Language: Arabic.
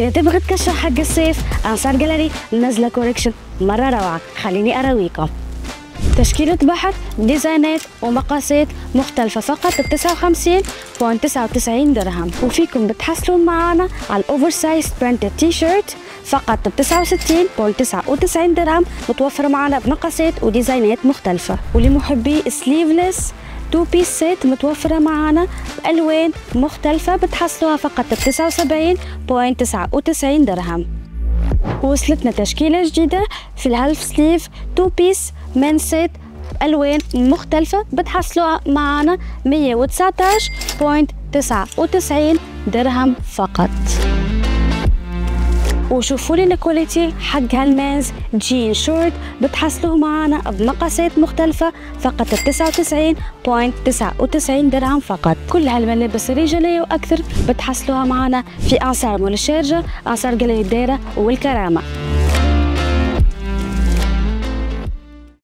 إذا تبغى تكشخ حق الصيف أنصار جاليري منزلة collection مرة روعة. خليني أرويكم. تشكيلة بحر ديزاينات ومقاسات مختلفة فقط ب 59.99 درهم. وفيكم بتحصلون معنا على ال oversized printed t-shirt فقط ب 69.99 درهم متوفرة معنا بمقاسات وديزاينات مختلفة. ولمحبي sleeveless two piece set متوفرة معنا بألوان مختلفة بتحصلوها فقط ب 79.99 درهم. وصلتنا تشكيلة جديدة في ال half sleeve two piece men set ألوان مختلفة بتحصلوها معنا 119.99 درهم فقط. وشوفوا لي ال quality حق هال men's. jean short بتحصلوه معنا بمقاسات مختلفة فقط ب 99.99 درهم فقط. كل هالملابس الرجالية وأكثر بتحصلوها معنا في أنصار مول الشارجة أنصار قليل الدايرة والكرامة.